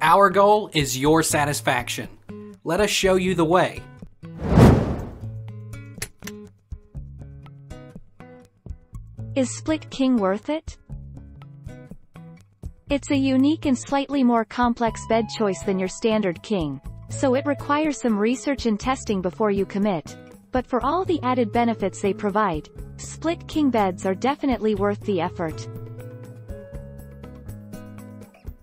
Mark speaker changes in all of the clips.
Speaker 1: Our goal is your satisfaction. Let us show you the way.
Speaker 2: Is Split King worth it? It's a unique and slightly more complex bed choice than your standard king, so it requires some research and testing before you commit. But for all the added benefits they provide, split king beds are definitely worth the effort.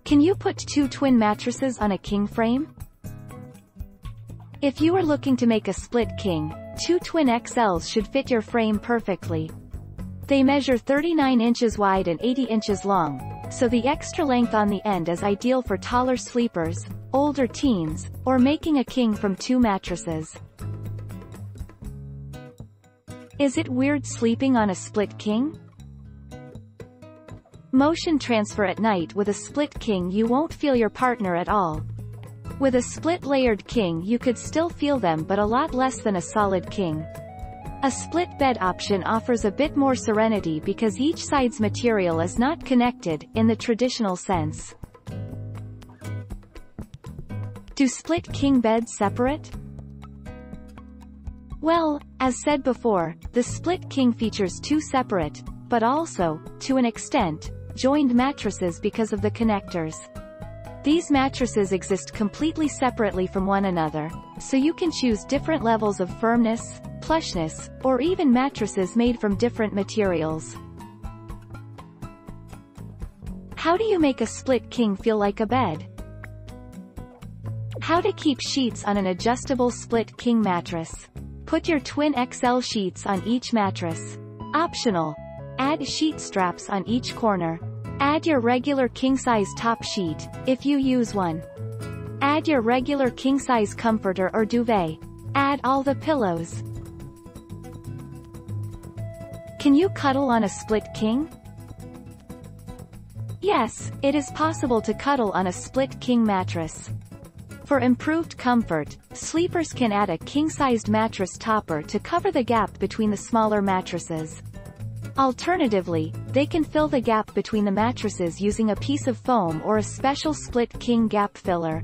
Speaker 2: Can you put two twin mattresses on a king frame? If you are looking to make a split king, two twin XLs should fit your frame perfectly. They measure 39 inches wide and 80 inches long, so the extra length on the end is ideal for taller sleepers, older teens, or making a king from two mattresses. Is it weird sleeping on a split king? Motion transfer at night with a split king you won't feel your partner at all. With a split layered king you could still feel them but a lot less than a solid king. A split bed option offers a bit more serenity because each side's material is not connected, in the traditional sense. Do split king beds separate? Well, as said before, the split king features two separate, but also, to an extent, joined mattresses because of the connectors. These mattresses exist completely separately from one another, so you can choose different levels of firmness, plushness, or even mattresses made from different materials. How do you make a split king feel like a bed? How to keep sheets on an adjustable split king mattress. Put your twin XL sheets on each mattress. Optional. Add sheet straps on each corner. Add your regular king-size top sheet, if you use one. Add your regular king-size comforter or duvet. Add all the pillows. Can you cuddle on a split king? Yes, it is possible to cuddle on a split king mattress. For improved comfort, sleepers can add a king-sized mattress topper to cover the gap between the smaller mattresses. Alternatively, they can fill the gap between the mattresses using a piece of foam or a special split king gap filler.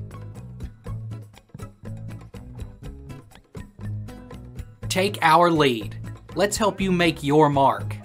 Speaker 1: Take our lead. Let's help you make your mark.